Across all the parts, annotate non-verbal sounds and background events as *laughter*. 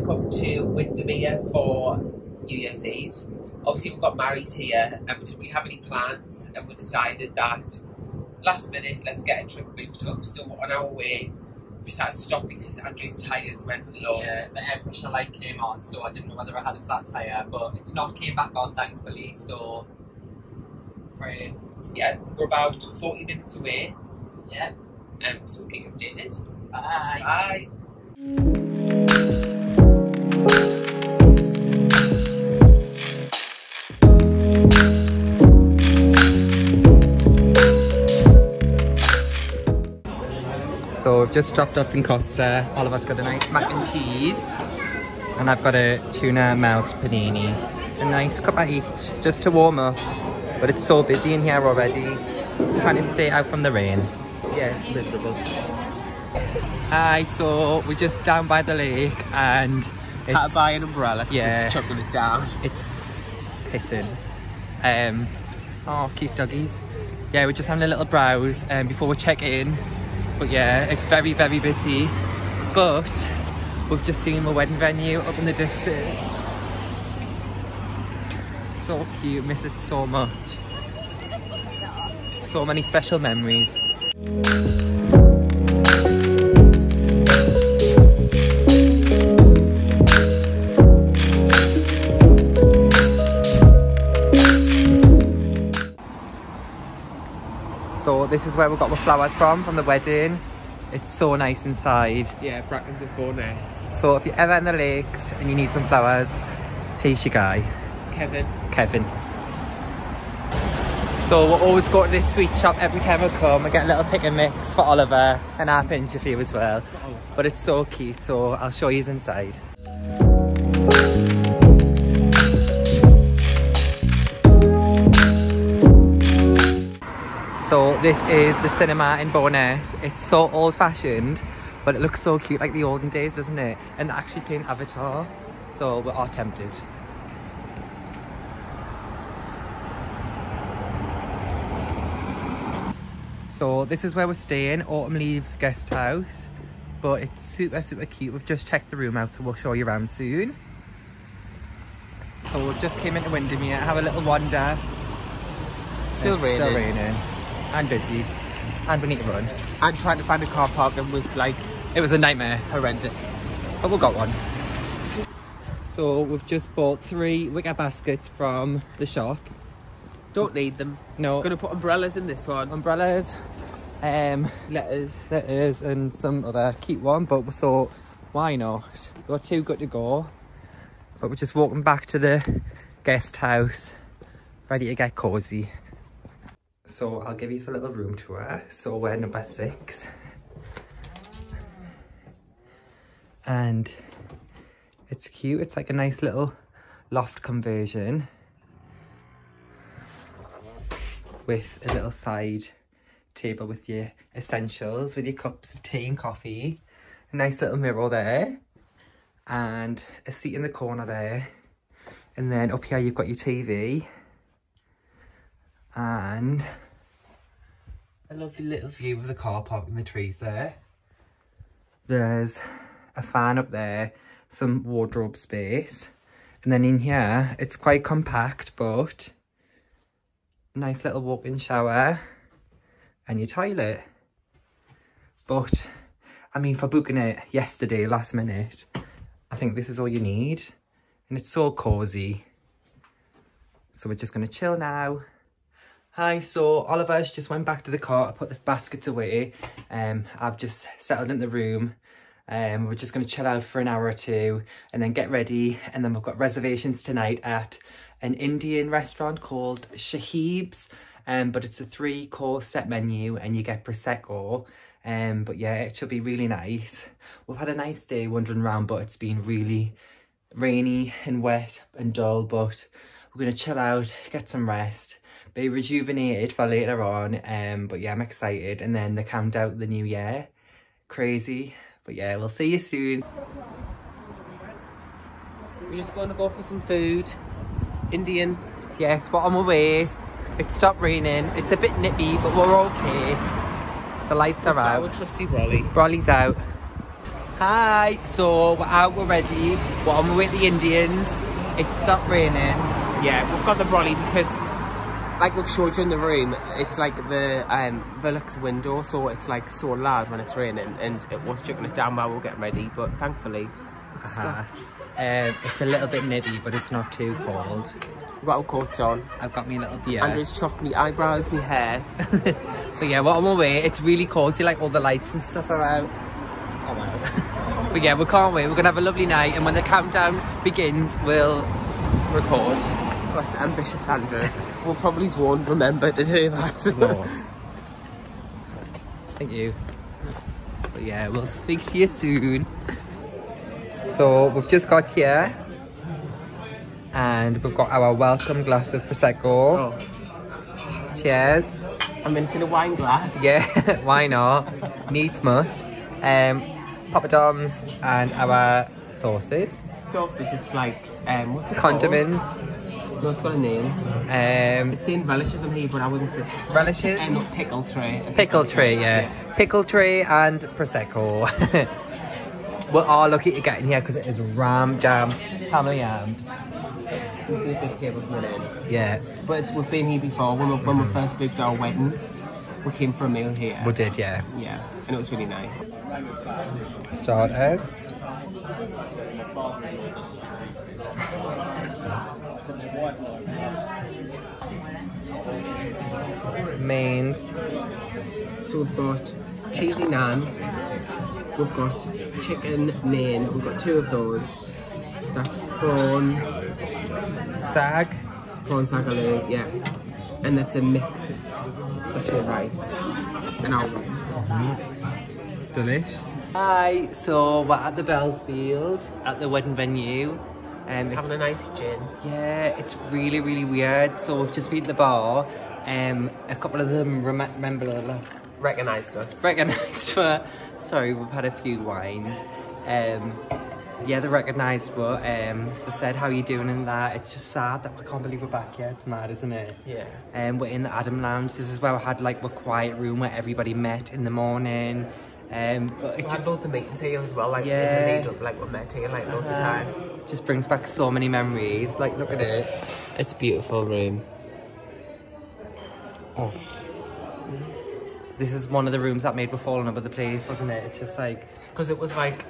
come to Windermere for New Year's Eve. Obviously, we got married here and we didn't really have any plans, and we decided that last minute, let's get a trip booked up. So, on our way, we to stop because Andrew's tyres went low. Yeah, the air pressure light came on, so I didn't know whether I had a flat tyre, but it's not came back on, thankfully, so pray. Yeah, we're about 40 minutes away, Yeah, um, so we'll you updated. bye. Bye. So we've just stopped off in Costa. All of us got a nice mac and cheese. And I've got a tuna melt panini. A nice cup of each, just to warm up. But it's so busy in here already. I'm trying to stay out from the rain. Yeah, it's miserable. Hi, so we're just down by the lake and Had to buy an umbrella. Yeah. it's chucking it down. it's pissing. Um, oh, cute doggies. Yeah, we're just having a little browse um, before we check in. But yeah, it's very, very busy. But we've just seen the wedding venue up in the distance. So cute, miss it so much. So many special memories. This is where we got the flowers from, from the wedding. It's so nice inside. Yeah, Brackens of Bowness. So if you're ever in the lakes and you need some flowers, here's your guy, Kevin. Kevin. So we'll always go to this sweet shop every time we come. I get a little pick and mix for Oliver and our pinch for you as well. But it's so cute, so I'll show you inside. This is the cinema in Bowness. It's so old fashioned, but it looks so cute like the olden days, doesn't it? And they're actually playing Avatar, so we're tempted. So this is where we're staying, Autumn Leaves Guest House. But it's super, super cute. We've just checked the room out, so we'll show you around soon. So we've just came into Windermere, have a little wander. Still It's raining. Still raining. And busy. And we need to run. And trying to find a car park and was like It was a nightmare, horrendous. but we got one. So we've just bought three wicker baskets from the shop. Don't need them. No, Gonna put umbrellas in this one. umbrellas, um, Letters. letters and some other cute one, but we thought, why not? We're too good to go. But we're just walking back to the guest house, ready to get cozy. So I'll give you a little room tour. So we're number six. And it's cute. It's like a nice little loft conversion with a little side table with your essentials, with your cups of tea and coffee. A nice little mirror there. And a seat in the corner there. And then up here you've got your TV. And a lovely little view of the car park and the trees there. There's a fan up there, some wardrobe space. And then in here, it's quite compact, but nice little walk-in shower and your toilet. But, I mean, for booking it yesterday, last minute, I think this is all you need. And it's so cozy. So we're just going to chill now. Hi, so Oliver's just went back to the car to put the baskets away. Um, I've just settled in the room. Um, we're just going to chill out for an hour or two and then get ready. And then we've got reservations tonight at an Indian restaurant called Shahib's. Um, but it's a three course set menu and you get Prosecco. Um, but yeah, it should be really nice. We've had a nice day wandering around, but it's been really rainy and wet and dull. But we're going to chill out, get some rest, be rejuvenated for later on. Um, but yeah, I'm excited. And then the countdown to the new year. Crazy. But yeah, we'll see you soon. We're just gonna go for some food. Indian. Yes, but on my way. It stopped raining. It's a bit nippy, but we're okay. The lights are out. Our out. trusty Brolly. Rolly's out. Hi. So we're out, we're ready. We're on the way to the Indians. It stopped raining. Yeah, we've got the brolly because, like we've showed you in the room, it's like the um, Velux window, so it's like so loud when it's raining, and it was chucking it down while we were getting ready. But thankfully, it's Uh-huh. stopped. Um, it's a little bit nippy, but it's not too cold. We've got our coats on. I've got me a little beer. Andrew's chopped me eyebrows, me hair. *laughs* but yeah, we're on our way. It's really cozy, like all the lights and stuff are out. Oh wow. *laughs* but yeah, we can't wait. We're gonna have a lovely night, and when the countdown begins, we'll record. That's ambitious, Andrew. We'll probably won't remember to do that. No. *laughs* Thank you. But yeah, we'll speak to you soon. So we've just got here and we've got our welcome glass of Prosecco. oh, Cheers. I'm into the wine glass. Yeah, *laughs* why not? Needs must. Um, poppadoms and our sauces. Sauces, it's like, um, what's it called? No, it's got a name. Um, It's saying relishes on here, but I wouldn't say. relishes. Um, no, pickle tray. A Pickle tray, yeah. Pickle tray and Prosecco. *laughs* We're all lucky to get in here because it is ram jam, hammer yammed. You see the big tables in in. Yeah, But we've been here before. When we, when we first booked our wedding, we came for a meal here. we did, yeah. Yeah, and it was really nice. Starters. Mains. So we've got cheesy naan, we've got chicken main, we've got two of those. That's prawn, Sag. prawn sagaloo, yeah. And that's a mixed special rice. And our mm-hmm. Delish. Hi, so we're at the Belsfield at the wedding venue. Um, it's, having a nice gin. yeah, it's really, really weird. So we've just been at the bar. Um, a couple of them rem- remember Recognised us. recognised *laughs* for. Sorry, we've had a few wines. Um, yeah, they recognised, but um, they said how are you doing and that. It's just sad that I can't believe we're back here. It's mad, isn't it? Yeah. Um, we're in the Adam Lounge. This is where we had like a quiet room where everybody met in the morning. Um, but We it just loads of meetings here as well, like in Yeah. the lead up, like we met here like loads of time. just brings back so many memories. Like, look at it. It's a beautiful room. Oh. This is one of the rooms that made me fall in love with the place, wasn't it? It's just like, Because it was like,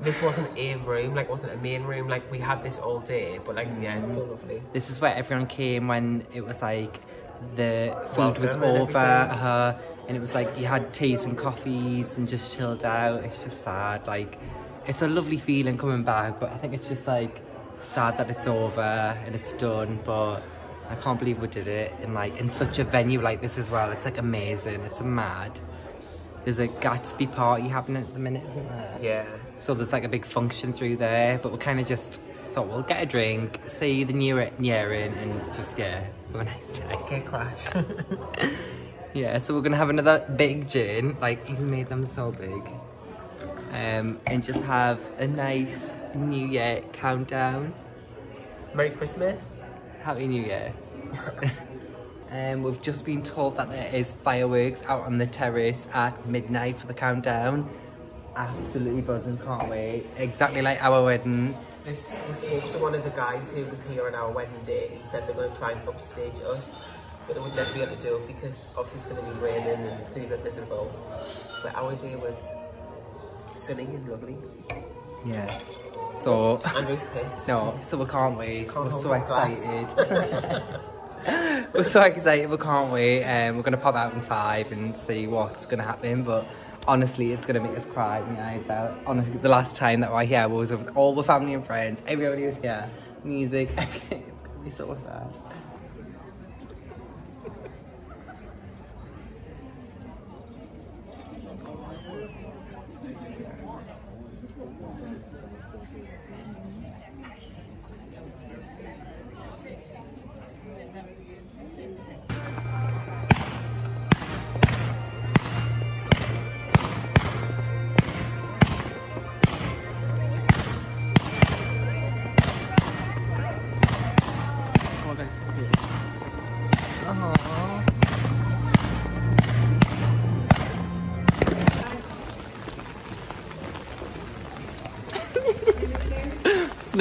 this wasn't a room, like wasn't a main room, like we had this all day, but like yeah, it's so lovely. this is where everyone came when it was like the food was *laughs* over, uh, and it was like you had teas and coffees and just chilled out. It's just sad. Like, it's a lovely feeling coming back, but I think it's just like sad that it's over and it's done. But I can't believe we did it in like in such a venue like this as well. It's like amazing. It's mad. There's a Gatsby party happening at the minute, isn't there? Yeah. So there's like a big function through there, but we kind of just thought we'll get a drink, see the new year in, and just yeah, have a nice day. Okay, crash. *laughs* Yeah, so we're gonna have another big gin. Like he's made them so big, um, and just have a nice New Year countdown. Merry Christmas. Happy New Year. *laughs* um, we've just been told that there is fireworks out on the terrace at midnight for the countdown. Absolutely buzzing, can't wait. Exactly like our wedding. This we spoke to one of the guys who was here on our wedding day and he said they're going to try and upstage us, but they would never be able to do it because obviously it's going to be raining and it's going to be a bit miserable. But our day was sunny and lovely. Yeah. So Andrew's *laughs* pissed. no, so we can't wait. Can't we're so excited. *laughs* we're so excited. We can't wait. Um, we're gonna pop out in five and see what's gonna happen. But honestly, it's gonna make us cry my eyes out. Honestly, the last time that we were here was with all the family and friends. Everybody was here. Music, *laughs* everything. It's gonna be so sad.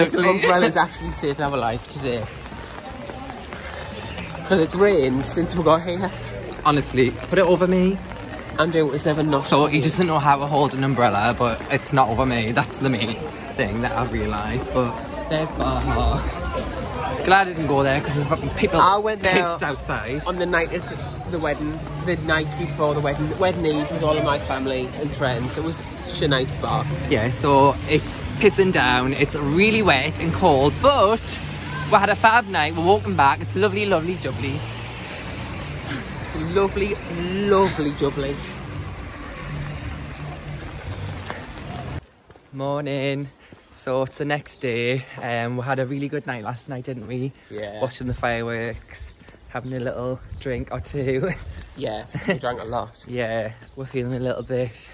This snuggly. umbrella's actually saving our life today. Because it's rained since we got here. Honestly, put it over me. Andrew was never not. So he doesn't know how to hold an umbrella, but it's not over me. That's the main thing that I've realised. But there's Baha. Glad I didn't go there because there's fucking people I went there- pissed outside. on the night of the wedding, the night before the wedding, wedding eve with all of my family and friends. It was such a nice bar. Yeah, so it's pissing down. It's really wet and cold, but we had a fab night. We're walking back. It's lovely, lovely, jubbly. It's lovely, lovely jubbly. Morning. So it's the next day. Um, we had a really good night last night, didn't we? Yeah. Watching the fireworks, having a little drink or two. *laughs* Yeah, we drank a lot. yeah, we're feeling a little bit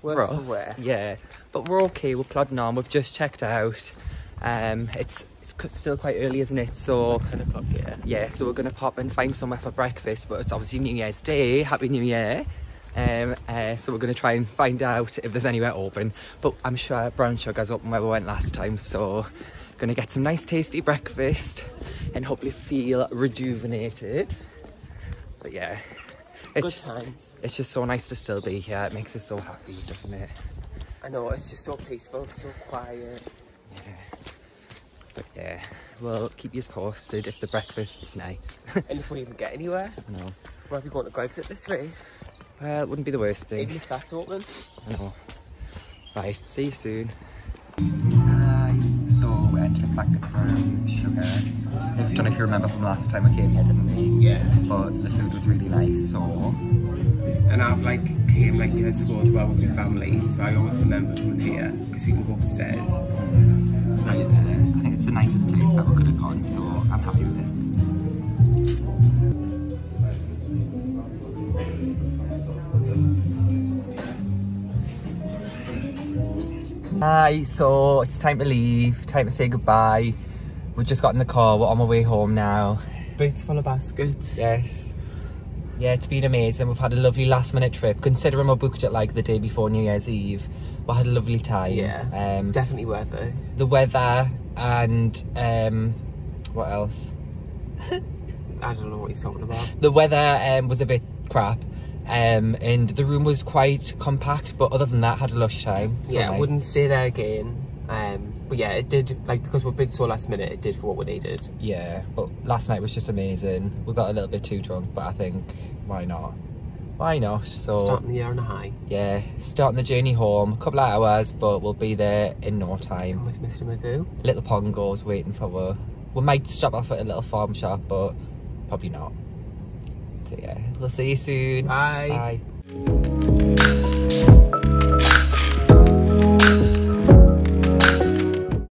Worse rough. for wear. Yeah, but we're okay. We're plodding on. We've just checked out. Um, it's it's still quite early, isn't it? So 10 o'clock, yeah. yeah, so we're gonna pop and find somewhere for breakfast. But it's obviously New Year's Day. Happy New Year. Um, uh, so we're gonna try and find out if there's anywhere open. But I'm sure Brown Sugar's open where we went last time. So gonna get some nice tasty breakfast and hopefully feel rejuvenated. But yeah, Good it's times. it's just so nice to still be here. It makes us so happy, doesn't it? I know, it's just so peaceful, so quiet. Yeah. But yeah, we'll keep you posted if the breakfast is nice. *laughs* And if we even get anywhere, I know. we'll be going to Greggs at this rate. Well, it wouldn't be the worst thing. Even if that's open. I know. Right, see you soon. Hi. So we entered back from Sugar. I don't know if you remember from last time we came here, didn't we? Yeah. But the food was really nice, so And I've like came like years ago as well with my family, so I always remember coming here because you can go upstairs. that is, uh, I think it's the nicest place that we could have gone, so I'm happy with it. Hi, so it's time to leave, time to say goodbye. We've just got in the car, we're on our way home now. Boots full of baskets. Yes. Yeah, it's been amazing. We've had a lovely last minute trip. Considering we booked it like the day before New Year's Eve, we had a lovely time. Yeah. Um, Definitely worth it. the weather and um, what else? *laughs* I don't know what he's talking about. The weather um, was a bit crap. Um, and the room was quite compact, but other than that, had a lush time. So yeah, I nice. wouldn't stay there again. Um, but yeah, it did like because we're big so last minute. It did for what we needed. Yeah, but last night was just amazing. We got a little bit too drunk, but I think why not? Why not? So Starting the year on a high. yeah, starting the journey home. A couple of hours, but we'll be there in no I'm time. with Mr. Magoo. Little Pongo's waiting for us. We might stop off at a little farm shop, but probably not. Yeah, we'll see you soon. Bye. Bye.